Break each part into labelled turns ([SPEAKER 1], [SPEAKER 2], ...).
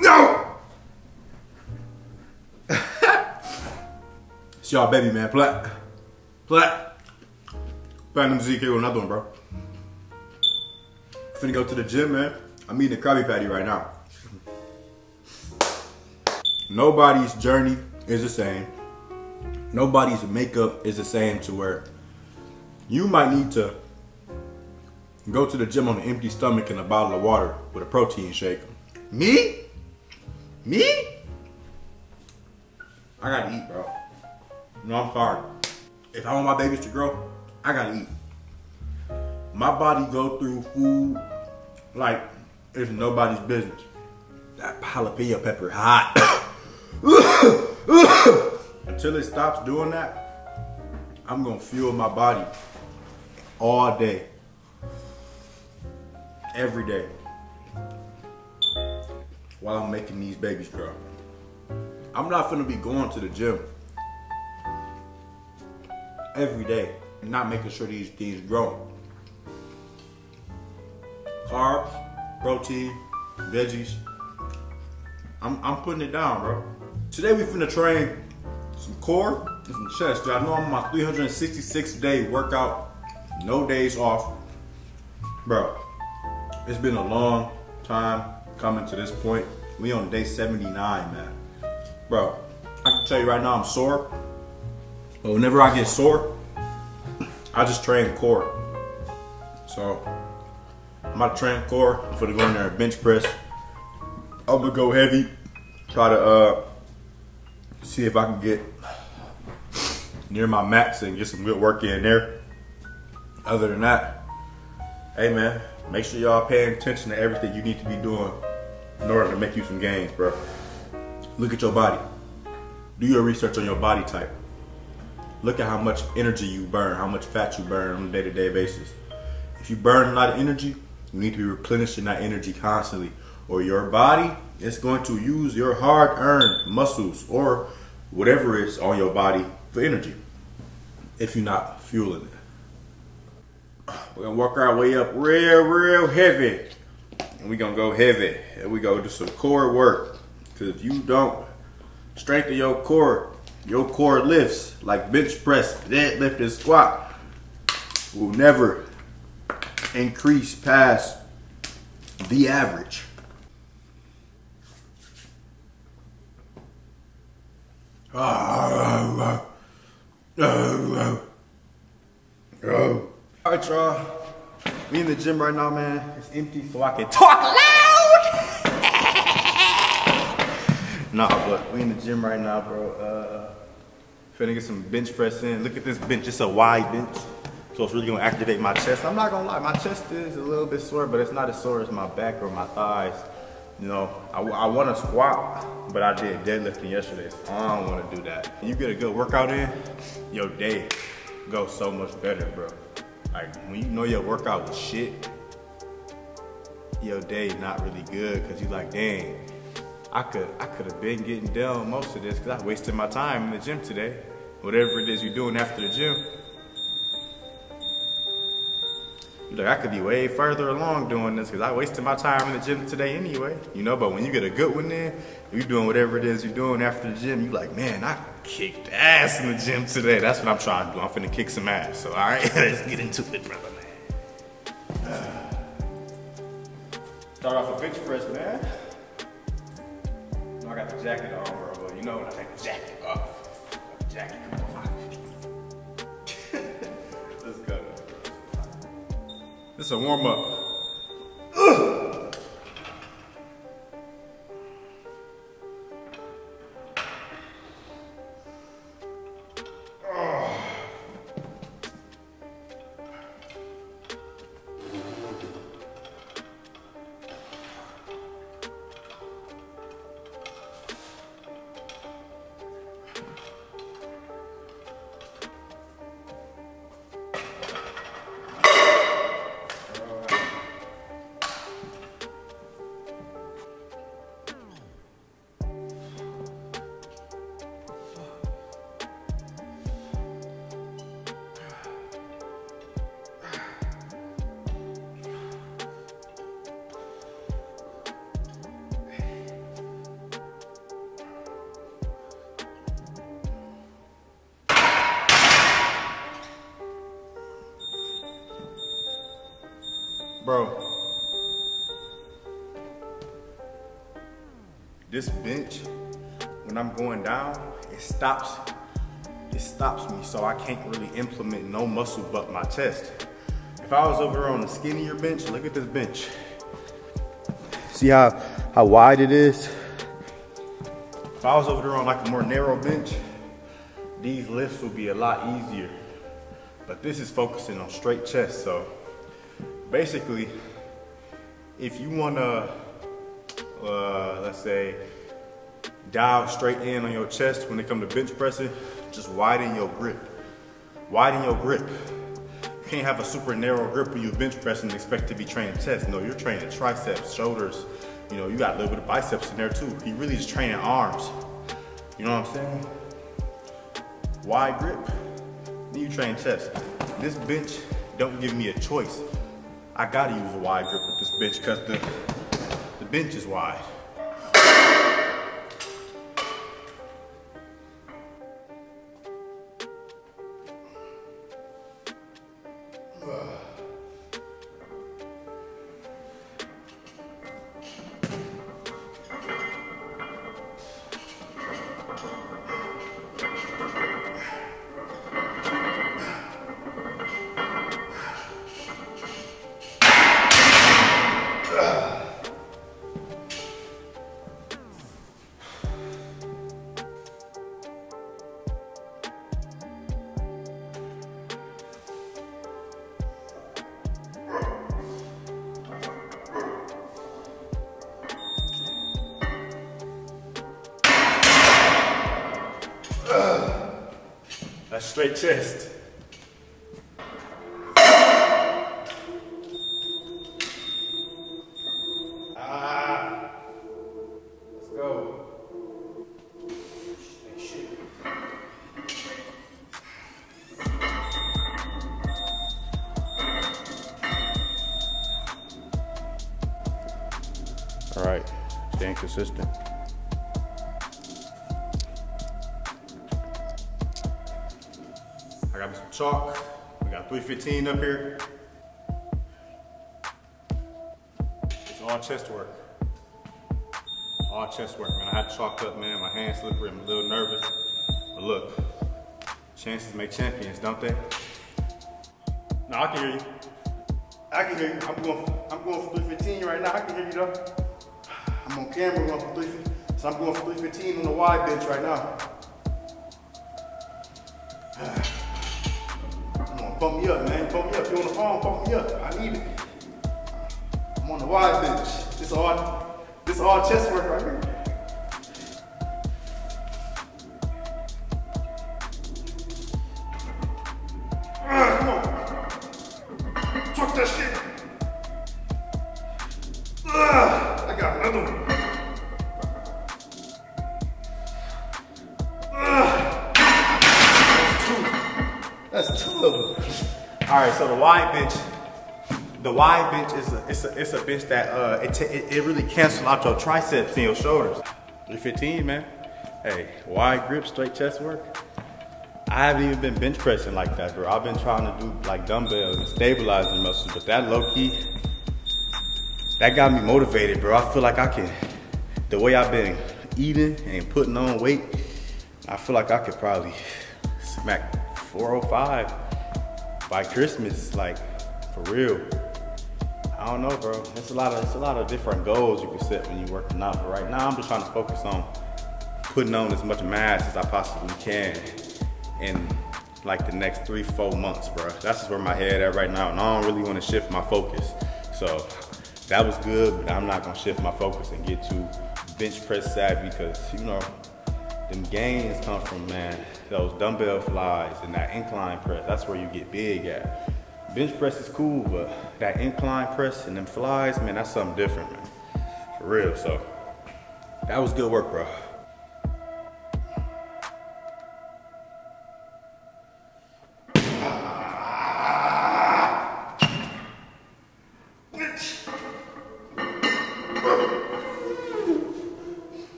[SPEAKER 1] No! it's y'all baby, man. Plat. Plat. Platinum Zeke, I doing, bro? Finna go to the gym, man. I'm eating a Krabby Patty right now. Nobody's journey is the same. Nobody's makeup is the same to where you might need to go to the gym on an empty stomach and a bottle of water with a protein shake. Me? Me? I gotta eat, bro. No, I'm sorry. If I want my babies to grow, I gotta eat. My body go through food like it's nobody's business. That jalapeno pepper hot. Until it stops doing that, I'm gonna fuel my body all day. Every day. While I'm making these babies grow. I'm not gonna be going to the gym every day and not making sure these things grow. Carbs, protein, veggies. I'm, I'm putting it down, bro. Today we finna train some core and some chest. I know I'm on my 366 day workout, no days off. Bro, it's been a long time coming to this point. We on day 79, man. Bro, I can tell you right now I'm sore. But whenever I get sore, I just train core. So I'm to train core. I'm gonna go in there and bench press. I'm gonna go heavy. Try to uh see if I can get near my max and get some good work in there. Other than that, hey man, make sure y'all paying attention to everything you need to be doing in order to make you some gains, bro. Look at your body. Do your research on your body type. Look at how much energy you burn, how much fat you burn on a day-to-day basis. If you burn a lot of energy, you need to be replenishing that energy constantly, or your body is going to use your hard-earned muscles or whatever is on your body for energy if you're not fueling it. We're gonna work our way up real, real heavy. We're gonna go heavy. And we go do some core work. Cause if you don't strengthen your core, your core lifts like bench press, deadlift, and squat will never increase past the average. All right, y'all. We in the gym right now, man. It's empty, so I can talk loud. nah, but we in the gym right now, bro. Uh, finna get some bench press in. Look at this bench. It's a wide bench, so it's really gonna activate my chest. I'm not gonna lie, my chest is a little bit sore, but it's not as sore as my back or my thighs. You know, I, I want to squat, but I did deadlifting yesterday, so I don't want to do that. You get a good workout in, your day goes so much better, bro. Like when you know your workout was shit, your day not really good because you like, dang, I could I could have been getting done most of this because I wasted my time in the gym today. Whatever it is you're doing after the gym, Like I could be way further along doing this because I wasted my time in the gym today anyway, you know. But when you get a good one in, you're doing whatever it is you're doing after the gym, you're like, man, I kicked ass in the gym today. That's what I'm trying to do. I'm finna kick some ass. So all right, let's get into it, brother, man. Uh, start off a bench press, man. I got the jacket on, bro. but You know when I take the jacket off, jacket This is a warm up. Bro. This bench, when I'm going down, it stops, it stops me so I can't really implement no muscle but my chest. If I was over on the skinnier bench, look at this bench. See how, how wide it is? If I was over there on like a more narrow bench, these lifts would be a lot easier. But this is focusing on straight chest, so basically, if you wanna, uh, let's say, dial straight in on your chest when it comes to bench pressing, just widen your grip. Widen your grip. You can't have a super narrow grip when you bench press and expect to be training chest. No, you're training triceps, shoulders. You know, you got a little bit of biceps in there too. He really just training arms. You know what I'm saying? Wide grip, then you train chest. This bench don't give me a choice. I gotta use a wide grip with this bench because the, the bench is wide. Straight chest. Ah. Let's go. All right, staying consistent. Chalk. We got 315 up here. It's all chest work. All chest work, man. I had chalk up, man. My hands slippery. I'm a little nervous. But look, chances make champions, don't they? No, I can hear you. I can hear you. I'm going. I'm going for 315 right now. I can hear you though. I'm on camera going for 315. So I'm going for 315 on the wide bench right now. Pump me up, man. Pump me up. You on the phone? Pump me up. I need it. I'm on the wide bench. This all, this all chest work right here. Wide bench is a, it's a, it's a bench that uh, it, it, it really cancels out your triceps and your shoulders. 315, man. Hey, wide grip, straight chest work. I haven't even been bench pressing like that, bro. I've been trying to do like dumbbells and stabilizing muscles, but that low key, that got me motivated, bro. I feel like I can, the way I've been eating and putting on weight, I feel like I could probably smack 405 by Christmas, like for real. I don't know, bro. It's a lot of it's a lot of different goals you can set when you're working out. But right now, I'm just trying to focus on putting on as much mass as I possibly can in like the next three, four months, bro. That's just where my head at right now, and I don't really want to shift my focus. So that was good, but I'm not gonna shift my focus and get too bench press savvy because you know them gains come from man those dumbbell flies and that incline press. That's where you get big at. Bench press is cool, but that incline press and them flies, man, that's something different, man. For real. So that was good work, bro.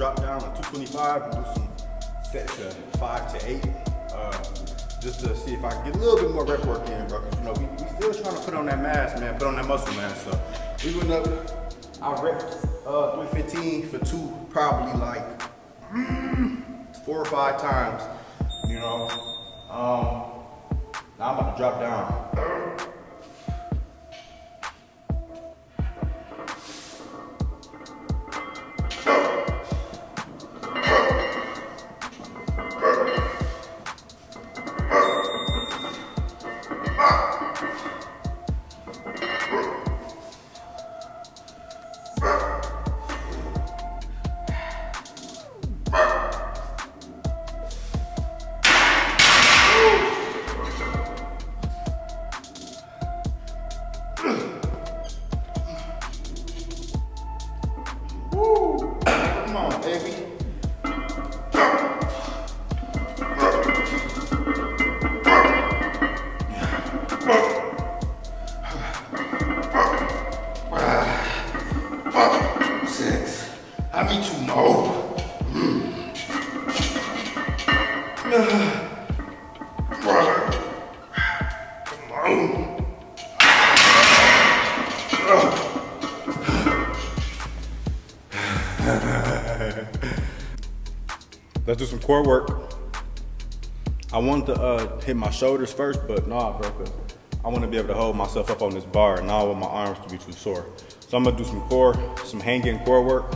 [SPEAKER 1] Five and do some sets of five to eight. Uh, just to see if I can get a little bit more rep work in, bro. Cause you know, we, we still trying to put on that mass, man, put on that muscle mass. So we went up, I repped uh, 315 for two, probably like mm, four or five times, you know. Um, now I'm about to drop down. Let's do some core work. I wanted to uh, hit my shoulders first, but nah, bro, I want to be able to hold myself up on this bar and not want my arms to be too sore. So I'm gonna do some core, some hanging core work,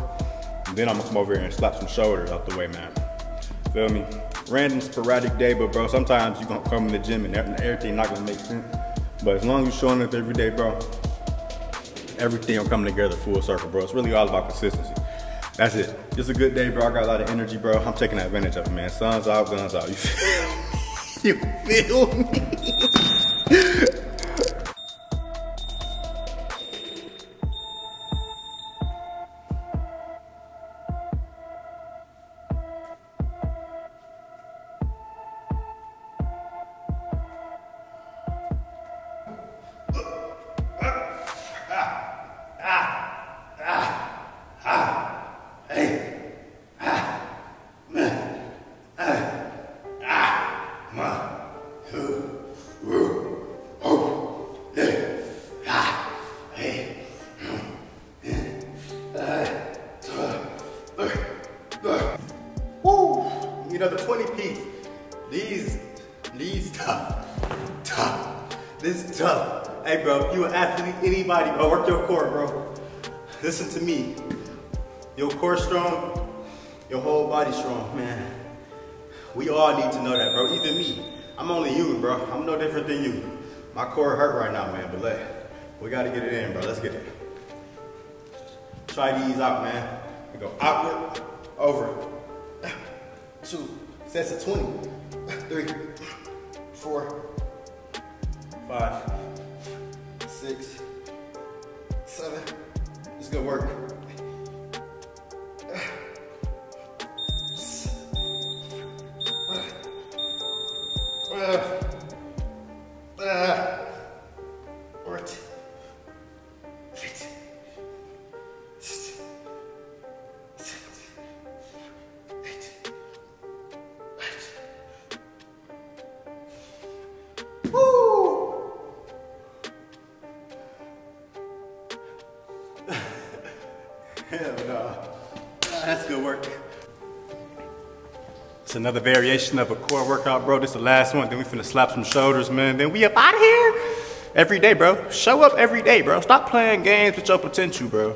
[SPEAKER 1] and then I'm gonna come over here and slap some shoulders out the way, man. Feel me? Random sporadic day, but bro, sometimes you gonna come in the gym and everything not gonna make sense. But as long as you're showing up every day, bro, everything will come together full circle, bro. It's really all about consistency. That's it. It's a good day, bro. I got a lot of energy, bro. I'm taking advantage of it, man. Sun's out, guns out. You feel me? You feel me? These, these tough. Tough. This tough. Hey, bro, you an athlete, anybody, bro, work your core, bro. Listen to me. Your core strong, your whole body strong, man. We all need to know that, bro. Even me. I'm only human, bro. I'm no different than you. My core hurt right now, man, but let, we gotta get it in, bro. Let's get it. Try these out, man. We go outward, over. Two, sets of 20. Three, four, five, six, seven. It's good work. Another variation of a core workout, bro. This is the last one. Then we finna slap some shoulders, man. Then we up out of here. Every day, bro. Show up every day, bro. Stop playing games with your potential, bro.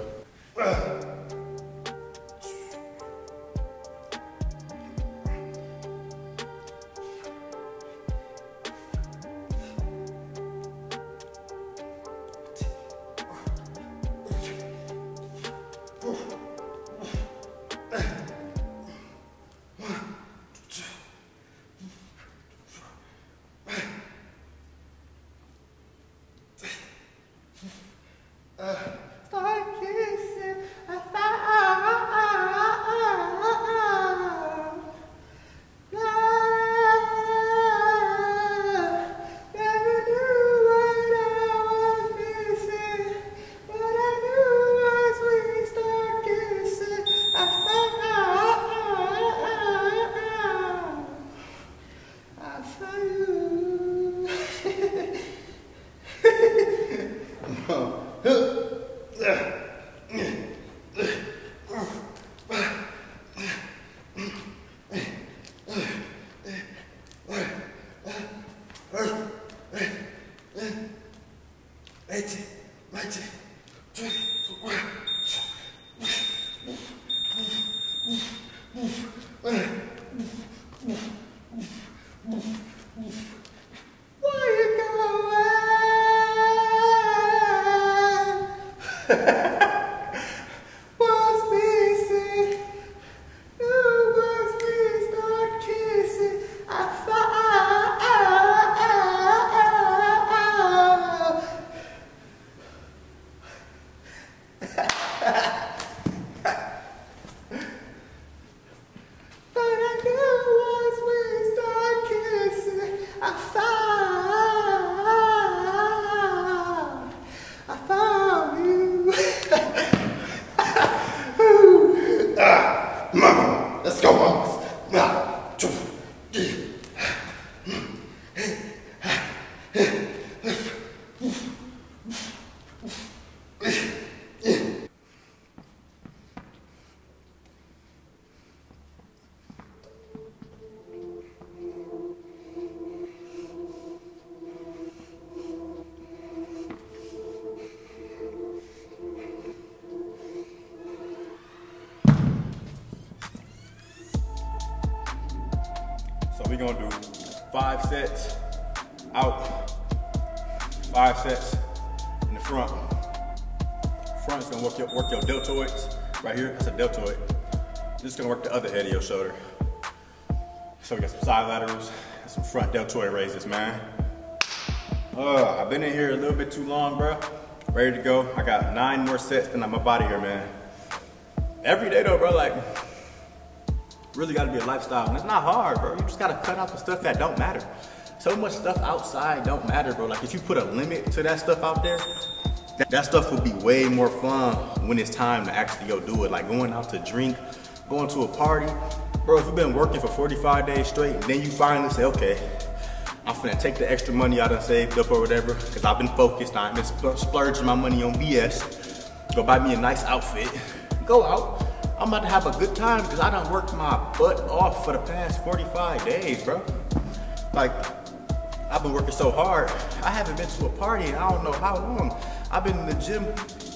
[SPEAKER 1] Work your, deltoids right here. That's a deltoid. This is gonna work the other head of your shoulder. So we got some side laterals and some front deltoid raises, man. Uh, I've been in here a little bit too long, bro. Ready to go. I got nine more sets than my body here, man. Every day though, bro, like really gotta be a lifestyle. And it's not hard, bro. You just gotta cut out the stuff that don't matter. So much stuff outside don't matter, bro. Like if you put a limit to that stuff out there, that, that stuff will be way more fun when it's time to actually go do it. Like going out to drink, going to a party. Bro, if you've been working for 45 days straight, and then you finally say, okay, I'm finna take the extra money I done saved up or whatever, because I've been focused, I've been spl- splurging my money on BS. Go buy me a nice outfit, go out. I'm about to have a good time because I done worked my butt off for the past 45 days, bro. Like, I've been working so hard. I haven't been to a party in I don't know how long. I've been in the gym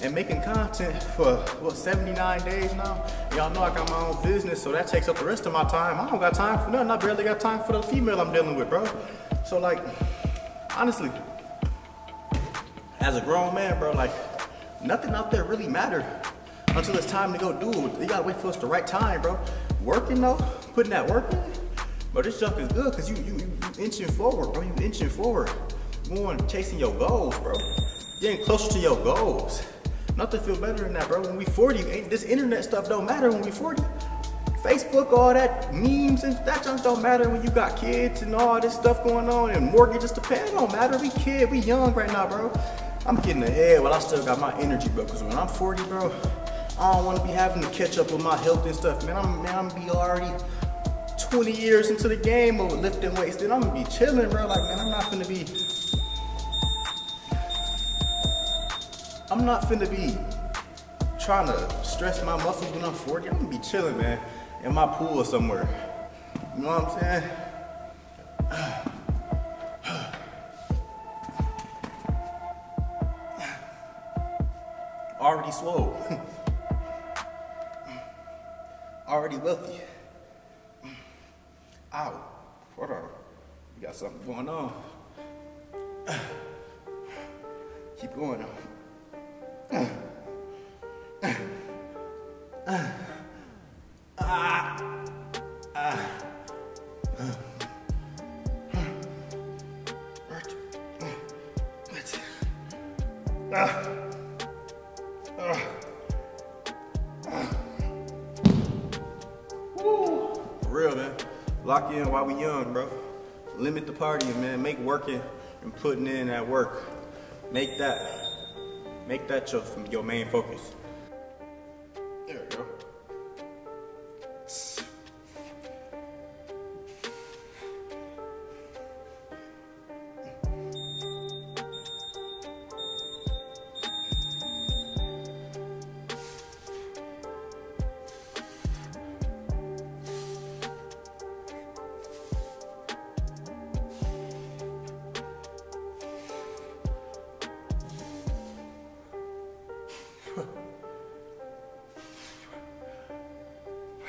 [SPEAKER 1] and making content for, what, 79 days now? Y'all know I got my own business, so that takes up the rest of my time. I don't got time for nothing. I barely got time for the female I'm dealing with, bro. So, like, honestly, as a grown man, bro, like, nothing out there really matter until it's time to go do it. You gotta wait for us the right time, bro. Working though, putting that work in, but this junk is good because you, you you inching forward, bro. You inching forward, going chasing your goals, bro. Getting closer to your goals. Nothing feel better than that, bro. When we 40, eh, this internet stuff don't matter when we 40. Facebook, all that memes and that junk don't matter when you got kids and all this stuff going on and mortgages to pay. It don't matter. We kid, we young right now, bro. I'm getting ahead while I still got my energy, bro. Cause when I'm 40, bro, I don't want to be having to catch up with my health and stuff, man. I'm man, I'm be already 20 years into the game of lifting weights. Then I'm gonna be chilling, bro. Like, man, I'm not gonna be. I'm not finna be trying to stress my muscles when I'm 40. I'm gonna be chilling, man, in my pool somewhere. You know what I'm saying? Already swole. Already wealthy. Ow. Hold on. You got something going on. Keep going. While we young, bro. Limit the partying, man. Make working and putting in that work. Make that, make that your, your main focus.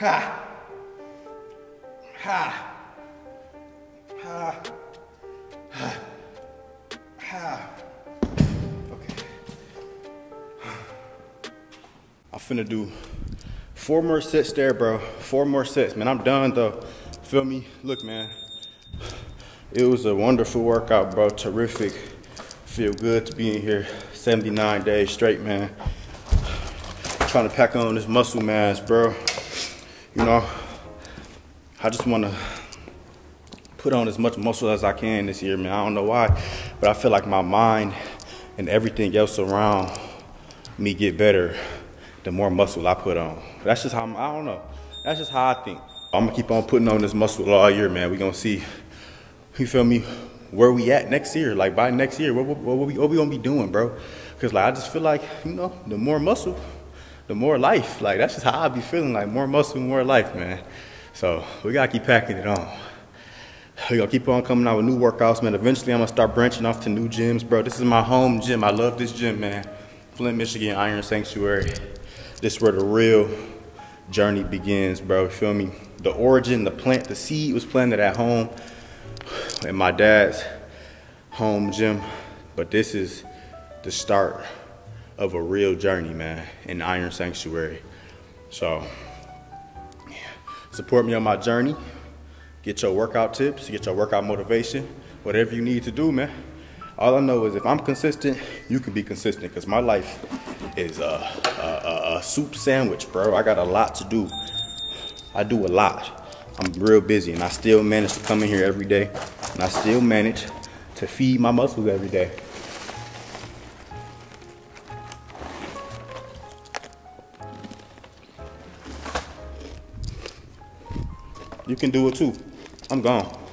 [SPEAKER 2] Ha! Ha!
[SPEAKER 1] Ah. Ah. Ah. Okay. I'm finna do four more sets there, bro. Four more sets, man. I'm done though. Feel me? Look, man. It was a wonderful workout, bro. Terrific. Feel good to be in here 79 days straight, man. Trying to pack on this muscle mass, bro. You know, I just want to put on as much muscle as I can this year, man. I don't know why, but I feel like my mind and everything else around me get better the more muscle I put on. That's just how I'm, I don't know. That's just how I think. I'm gonna keep on putting on this muscle all year, man. We gonna see, you feel me, where we at next year. Like by next year, what, what, what, we, what we gonna be doing, bro? Cause like I just feel like, you know, the more muscle, the more life. Like that's just how I be feeling, like more muscle, more life, man. So we gotta keep packing it on. We gonna keep on coming out with new workouts, man. Eventually I'm gonna start branching off to new gyms, bro. This is my home gym. I love this gym, man. Flint, Michigan Iron Sanctuary. This is where the real journey begins, bro. You feel me? The origin, the plant, the seed was planted at home in my dad's home gym. But this is the start of a real journey, man, in Iron Sanctuary. So, support me on my journey. Get your workout tips, get your workout motivation, whatever you need to do, man. All I know is if I'm consistent, you can be consistent because my life is a, a, a, soup sandwich, bro. I got a lot to do. I do a lot. I'm real busy and I still manage to come in here every day and I still manage to feed my muscles every day. You can do it too. I'm gone.